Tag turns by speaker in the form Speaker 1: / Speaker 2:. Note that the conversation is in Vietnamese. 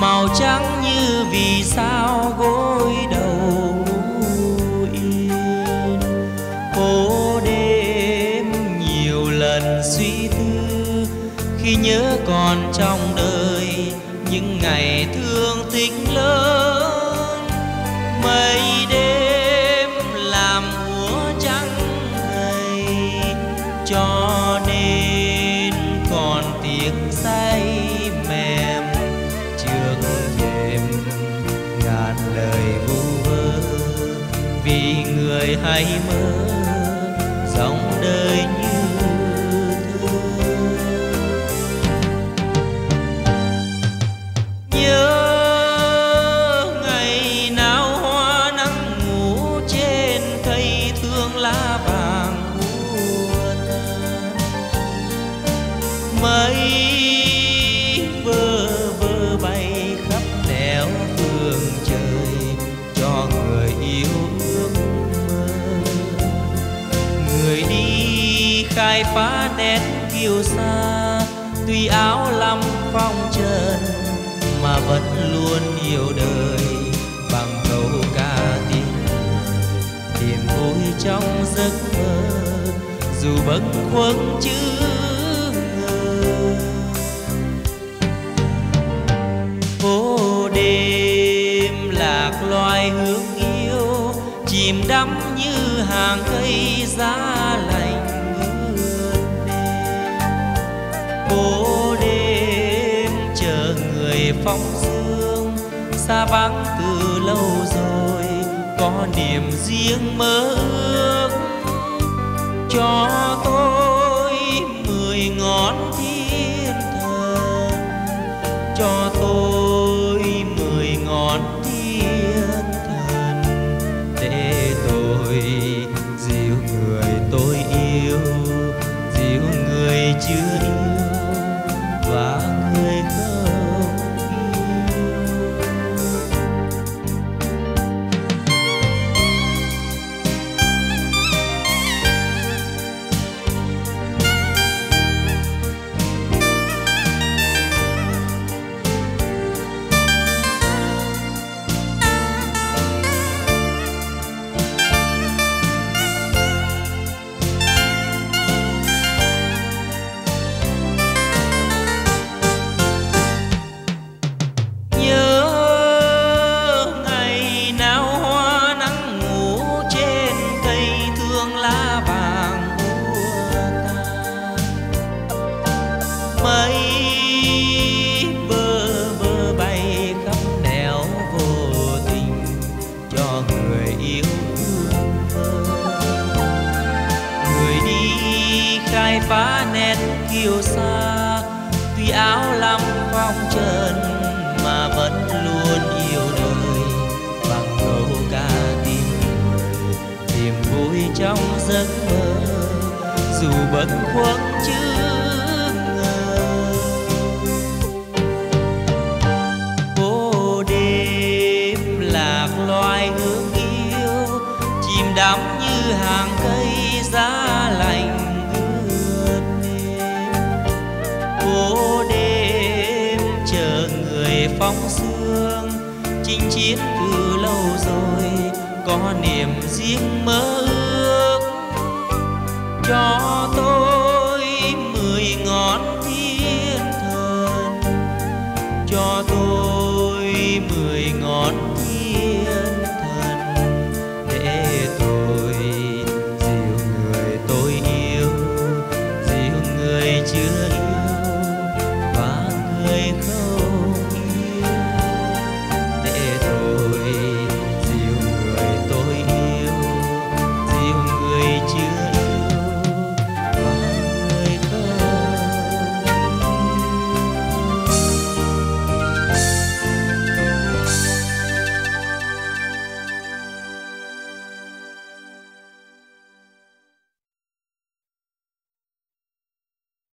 Speaker 1: màu trắng như vì sao gối đầu yên phố đêm nhiều lần suy tư, khi nhớ còn trong đời những ngày thương tích lớn. Mây đêm người hay mơ đi phá nét kiêu xa tuy áo lắm phong trần mà vẫn luôn yêu đời bằng câu ca tiếng. Tìm vui trong giấc mơ, dù bâng khuâng chữ ngờ. Phố đêm lạc loài hương yêu, chìm đắm như hàng cây giá lạnh phong dương xa vắng từ lâu rồi có niềm riêng mơ ước cho tôi. Cho người yêu thương. Người đi khai phá nét kiêu sa, tuy áo lăm phong trần mà vẫn luôn yêu đời bằng câu ca tìm người tìm vui trong giấc mơ, dù bâng khuâng chưa loài hương yêu, chìm đắm như hàng cây giá lành ướt lên. Phố đêm chờ người phóng sương chinh chiến từ lâu rồi, có niềm riêng mơ ước. Cho tôi mười ngón thiên thần, cho tôi mười ngón thiên